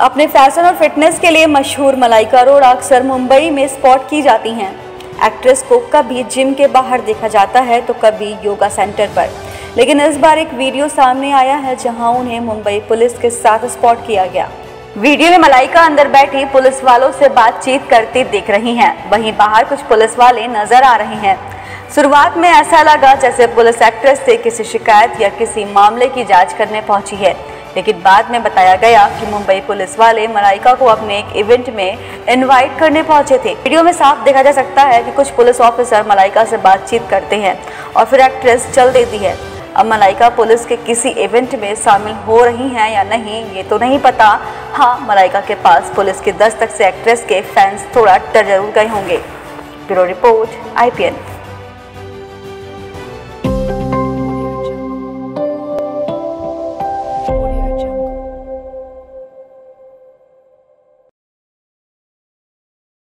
अपने फ़ैशन और फिटनेस के लिए मशहूर मलाइका अरोड़ा अक्सर मुंबई में स्पॉट की जाती हैं। एक्ट्रेस को कभी जिम के बाहर देखा जाता है तो कभी योगा सेंटर पर। लेकिन इस बार एक वीडियो सामने आया है, जहाँ उन्हें मुंबई पुलिस के साथ स्पॉट किया गया। वीडियो में मलाइका अंदर बैठी पुलिस वालों से बातचीत करती दिख रही हैं। वहीं बाहर कुछ पुलिस वाले नज़र आ रहे हैं। शुरुआत में ऐसा लगा जैसे पुलिस एक्ट्रेस से किसी शिकायत या किसी मामले की जाँच करने पहुँची है। लेकिन बाद में बताया गया कि मुंबई पुलिस वाले मलाइका को अपने एक इवेंट में इनवाइट करने पहुँचे थे। वीडियो में साफ़ देखा जा सकता है कि कुछ पुलिस ऑफिसर मलाइका से बातचीत करते हैं और फिर एक्ट्रेस चल देती है। अब मलाइका पुलिस के किसी इवेंट में शामिल हो रही हैं या नहीं, ये तो नहीं पता। हाँ मलाइका के पास पुलिस के दस्तक से एक्ट्रेस के फैंस थोड़ा डर ज़रूर गए होंगे। ब्यूरो रिपोर्ट आई